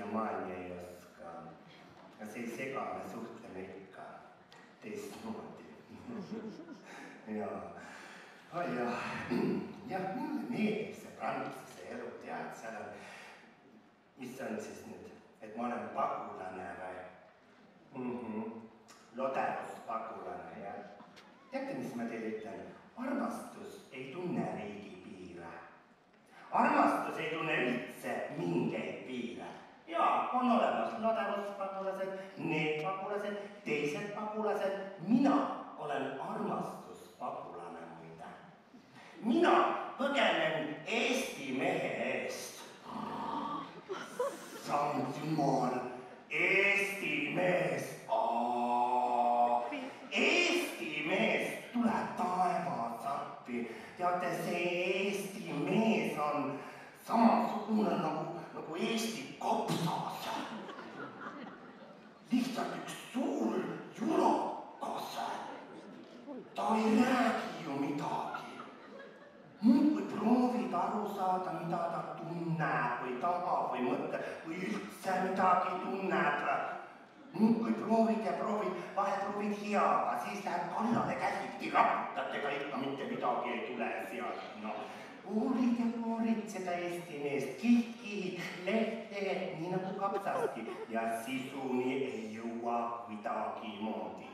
siiamaani ei oska. see ei sega, me suhtleme ikka teistmoodi. ja, ja, jah, mulle meeldib see Prantsuse elu, tead, seal on, mis on siis nüüd, et ma olen pagulane või mm -hmm.? lodevuspagulane, jah. teate, mis ma teile ütlen? Jaa, on olemas ladevuspagulased, need pagulased, teised pagulased, mina olen armastuspagulane muide. mina põgenen Eesti mehe eest. samm jumal, Eesti mees, Eesti mees tuleb taevas appi. teate, see Eesti mees on samasugune nagu nagu Eesti kopsas. Lihtsalt üks suur jurokas. ta ei räägi ju midagi. muudkui proovib aru saada, mida ta tunneb või tahab või mõtleb või üldse midagi tunneb. muudkui proovid ja proovid, vahel proovid heaga, siis läheb kallale käsiti, raputad, ega ikka mitte midagi ei tule sealt, noh uurid ja uurid seda Eesti meest, kiht-kiht, leht-leht, nii nagu kapsaski ja sisuni ei jõua kuidagimoodi